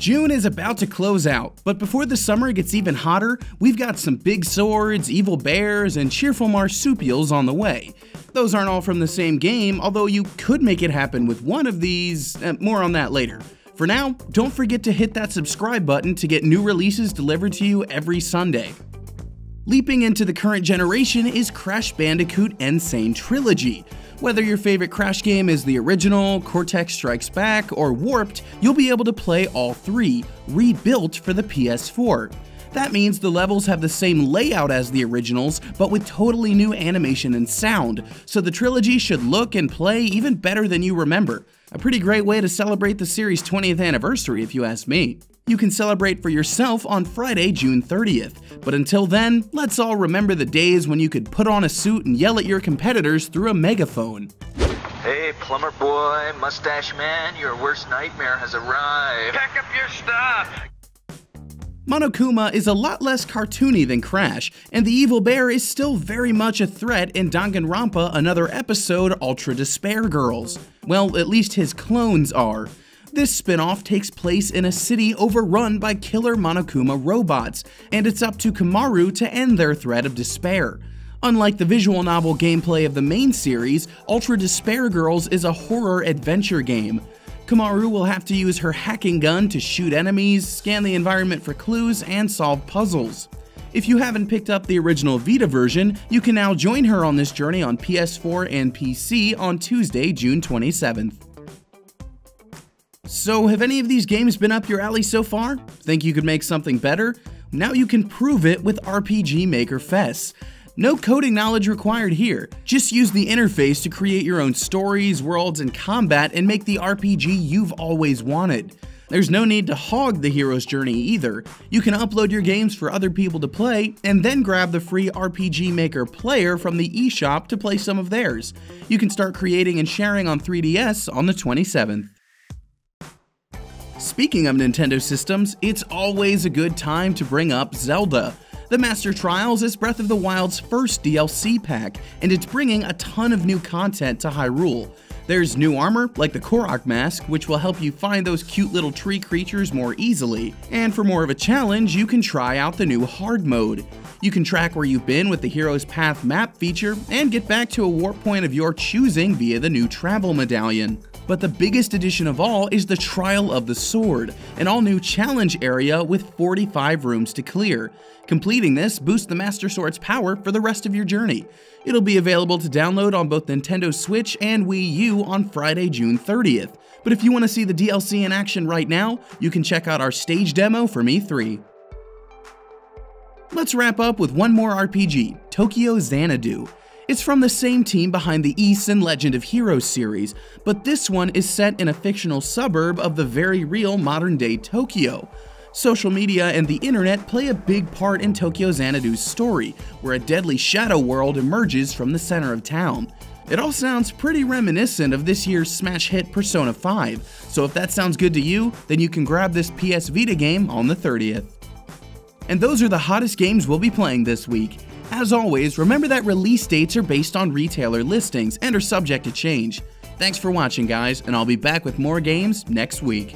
June is about to close out, but before the summer gets even hotter, we've got some big swords, evil bears, and cheerful marsupials on the way. Those aren't all from the same game, although you could make it happen with one of these, uh, more on that later. For now, don't forget to hit that subscribe button to get new releases delivered to you every Sunday. Leaping into the current generation is Crash Bandicoot N. Sane Trilogy. Whether your favorite Crash game is the original, Cortex Strikes Back, or Warped, you'll be able to play all three, rebuilt for the PS4. That means the levels have the same layout as the originals, but with totally new animation and sound, so the trilogy should look and play even better than you remember. A pretty great way to celebrate the series' 20th anniversary, if you ask me. You can celebrate for yourself on Friday, June 30th. But until then, let's all remember the days when you could put on a suit and yell at your competitors through a megaphone. Hey, plumber boy, mustache man, your worst nightmare has arrived. Pack up your stuff! Monokuma is a lot less cartoony than Crash, and the evil bear is still very much a threat in Danganronpa Another Episode Ultra Despair Girls. Well, at least his clones are. This spin-off takes place in a city overrun by killer Monokuma robots, and it's up to Komaru to end their threat of despair. Unlike the visual novel gameplay of the main series, Ultra Despair Girls is a horror adventure game. Komaru will have to use her hacking gun to shoot enemies, scan the environment for clues, and solve puzzles. If you haven't picked up the original Vita version, you can now join her on this journey on PS4 and PC on Tuesday, June 27th. So, have any of these games been up your alley so far? Think you could make something better? Now you can prove it with RPG Maker Fes. No coding knowledge required here. Just use the interface to create your own stories, worlds, and combat and make the RPG you've always wanted. There's no need to hog the hero's journey either. You can upload your games for other people to play, and then grab the free RPG Maker player from the eShop to play some of theirs. You can start creating and sharing on 3DS on the 27th. Speaking of Nintendo systems, it's always a good time to bring up Zelda. The Master Trials is Breath of the Wild's first DLC pack, and it's bringing a ton of new content to Hyrule. There's new armor, like the Korok mask, which will help you find those cute little tree creatures more easily. And for more of a challenge, you can try out the new Hard mode. You can track where you've been with the Hero's Path map feature, and get back to a warp point of your choosing via the new Travel Medallion. But the biggest addition of all is the Trial of the Sword, an all new challenge area with 45 rooms to clear. Completing this boosts the Master Sword's power for the rest of your journey. It'll be available to download on both Nintendo Switch and Wii U on Friday, June 30th. But if you want to see the DLC in action right now, you can check out our stage demo for E3. Let's wrap up with one more RPG, Tokyo Xanadu. It's from the same team behind the and Legend of Heroes series, but this one is set in a fictional suburb of the very real modern day Tokyo. Social media and the internet play a big part in Tokyo Xanadu's story, where a deadly shadow world emerges from the center of town. It all sounds pretty reminiscent of this year's smash hit Persona 5, so if that sounds good to you, then you can grab this PS Vita game on the 30th. And those are the hottest games we'll be playing this week. As always, remember that release dates are based on retailer listings and are subject to change. Thanks for watching guys, and I'll be back with more games next week.